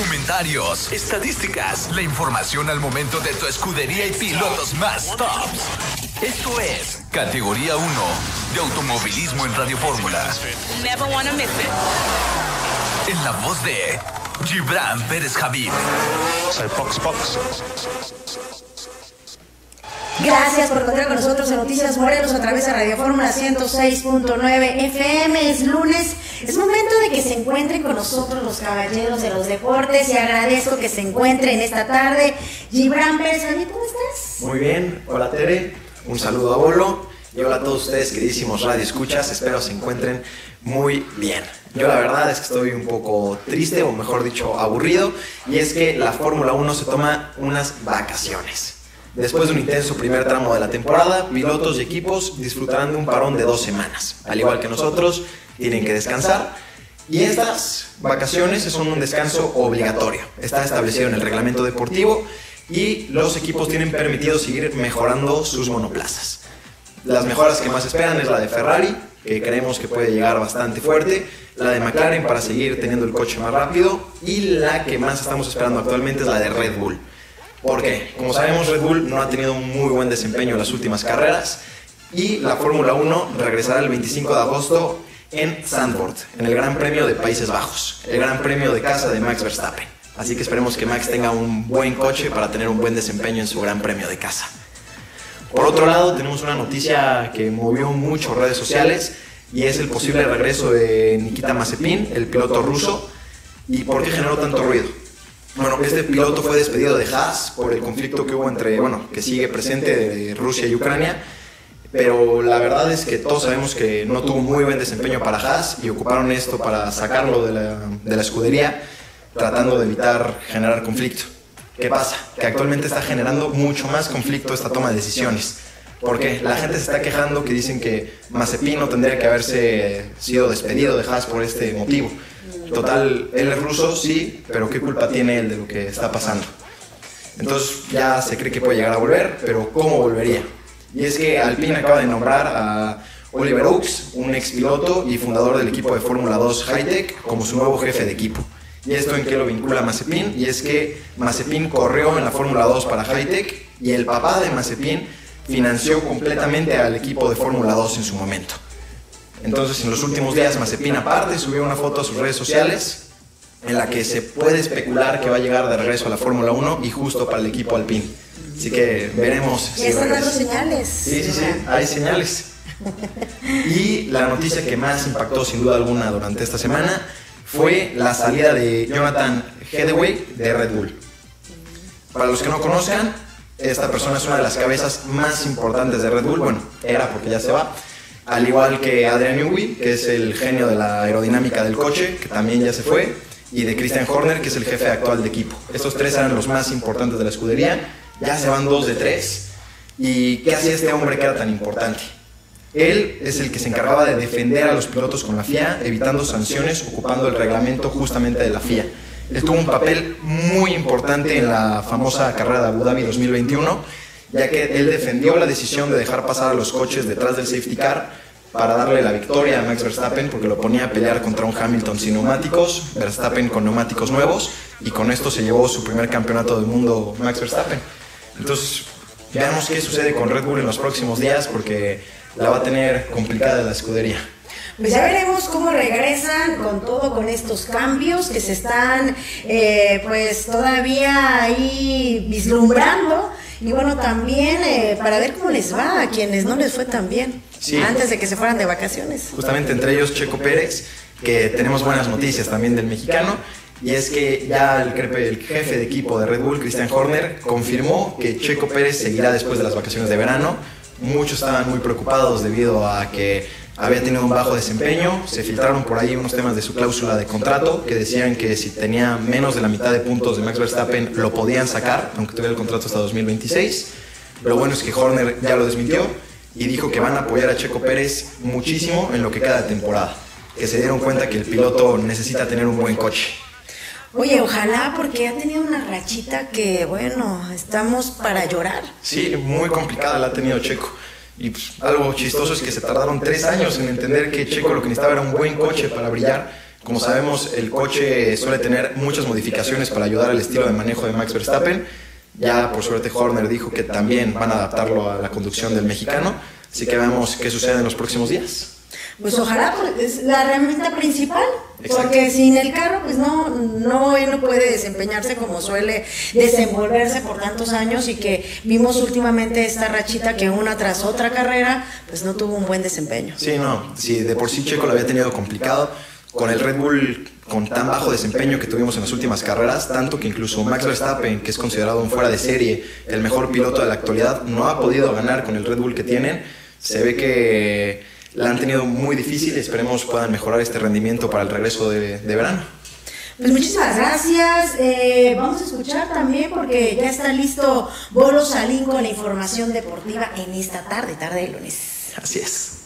Comentarios, estadísticas, la información al momento de tu escudería y pilotos más tops. Esto es Categoría 1 de Automovilismo en Radio Fórmula. Never wanna miss it. En la voz de Gibran Pérez Javid. Soy Fox Fox. Gracias por contar con nosotros en Noticias Morelos a través de Radio Fórmula 106.9 FM. Es lunes. Es momento de que se encuentren con nosotros los caballeros de los deportes y agradezco que se encuentren esta tarde. Gibran Pérez, ¿cómo estás? Muy bien, hola Tere, un saludo a Bolo y hola a todos ustedes queridísimos Radio Escuchas, espero se encuentren muy bien. Yo la verdad es que estoy un poco triste o mejor dicho aburrido y es que la Fórmula 1 se toma unas vacaciones. Después de un intenso primer tramo de la temporada, pilotos y equipos disfrutarán de un parón de dos semanas. Al igual que nosotros, tienen que descansar. Y estas vacaciones son un descanso obligatorio. Está establecido en el reglamento deportivo y los equipos tienen permitido seguir mejorando sus monoplazas. Las mejoras que más esperan es la de Ferrari, que creemos que puede llegar bastante fuerte, la de McLaren para seguir teniendo el coche más rápido y la que más estamos esperando actualmente es la de Red Bull. ¿Por qué? Como sabemos, Red Bull no ha tenido un muy buen desempeño en las últimas carreras y la Fórmula 1 regresará el 25 de agosto en Zandvoort, en el Gran Premio de Países Bajos, el Gran Premio de casa de Max Verstappen. Así que esperemos que Max tenga un buen coche para tener un buen desempeño en su Gran Premio de casa. Por otro lado, tenemos una noticia que movió mucho redes sociales y es el posible regreso de Nikita Mazepin, el piloto ruso. ¿Y por qué generó tanto ruido? Bueno, este piloto fue despedido de Haas por el conflicto que hubo entre, bueno, que sigue presente de Rusia y Ucrania, pero la verdad es que todos sabemos que no tuvo muy buen desempeño para Haas y ocuparon esto para sacarlo de la, de la escudería, tratando de evitar generar conflicto. ¿Qué pasa? Que actualmente está generando mucho más conflicto esta toma de decisiones. Porque la gente se está quejando que dicen que Mazepin no tendría que haberse sido despedido de Haas por este motivo. Total, él es ruso, sí, pero ¿qué culpa tiene él de lo que está pasando? Entonces ya se cree que puede llegar a volver, pero ¿cómo volvería? Y es que Alpine acaba de nombrar a Oliver Oaks, un ex piloto y fundador del equipo de Fórmula 2 Hightech, como su nuevo jefe de equipo. ¿Y esto en qué lo vincula Mazepin? Y es que Mazepin corrió en la Fórmula 2 para Hightech y el papá de Mazepin financió completamente al equipo de Fórmula 2 en su momento. Entonces, en los últimos días, Mazepin aparte subió una foto a sus redes sociales en la que se puede especular que va a llegar de regreso a la Fórmula 1 y justo para el equipo Alpine. Así que veremos. Ya están dando señales. Sí, sí, sí, hay señales. Y la noticia que más impactó sin duda alguna durante esta semana fue la salida de Jonathan Hedeway de Red Bull. Para los que no conozcan, esta persona es una de las cabezas más importantes de Red Bull. Bueno, era porque ya se va. Al igual que Adrian Newey, que es el genio de la aerodinámica del coche, que también ya se fue. Y de Christian Horner, que es el jefe actual de equipo. Estos tres eran los más importantes de la escudería. Ya se van dos de tres. ¿Y qué hacía este hombre que era tan importante? Él es el que se encargaba de defender a los pilotos con la FIA, evitando sanciones, ocupando el reglamento justamente de la FIA. Él tuvo un papel muy importante en la famosa carrera de Abu Dhabi 2021, ya que él defendió la decisión de dejar pasar a los coches detrás del safety car para darle la victoria a Max Verstappen porque lo ponía a pelear contra un Hamilton sin neumáticos, Verstappen con neumáticos nuevos y con esto se llevó su primer campeonato del mundo Max Verstappen. Entonces, veamos qué sucede con Red Bull en los próximos días porque la va a tener complicada la escudería. Pues ya veremos cómo regresan con todo, con estos cambios que se están eh, pues todavía ahí vislumbrando. Y bueno, también eh, para ver cómo les va a quienes no les fue tan bien Sí. antes de que se fueran de vacaciones. Justamente entre ellos Checo Pérez, que tenemos buenas noticias también del mexicano. Y es que ya el, el jefe de equipo de Red Bull, Christian Horner, confirmó que Checo Pérez seguirá después de las vacaciones de verano. Muchos estaban muy preocupados debido a que había tenido un bajo desempeño. Se filtraron por ahí unos temas de su cláusula de contrato que decían que si tenía menos de la mitad de puntos de Max Verstappen lo podían sacar, aunque tuviera el contrato hasta 2026. Lo bueno es que Horner ya lo desmintió y dijo que van a apoyar a Checo Pérez muchísimo en lo que queda de temporada. Que se dieron cuenta que el piloto necesita tener un buen coche. Oye, ojalá porque ha tenido una rachita que, bueno, estamos para llorar. Sí, muy complicada la ha tenido Checo. Y pues, algo chistoso es que se tardaron tres años en entender que Checo lo que necesitaba era un buen coche para brillar. Como sabemos, el coche suele tener muchas modificaciones para ayudar al estilo de manejo de Max Verstappen. Ya por suerte Horner dijo que también van a adaptarlo a la conducción del mexicano. Así que veamos qué sucede en los próximos días. Pues ojalá, es la herramienta principal, porque sin el carro, pues no, no, él no puede desempeñarse como suele desenvolverse por tantos años y que vimos últimamente esta rachita que una tras otra carrera, pues no tuvo un buen desempeño. Sí, no, sí, de por sí Checo lo había tenido complicado con el Red Bull con tan bajo desempeño que tuvimos en las últimas carreras, tanto que incluso Max Verstappen, que es considerado un fuera de serie, el mejor piloto de la actualidad, no ha podido ganar con el Red Bull que tienen. Se ve que la han tenido muy difícil y esperemos puedan mejorar este rendimiento para el regreso de, verano. Pues muchísimas gracias. Eh, vamos a escuchar también porque ya está listo Bolo Salín con la información deportiva en esta tarde, tarde de lunes. Así es.